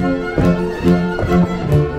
Thank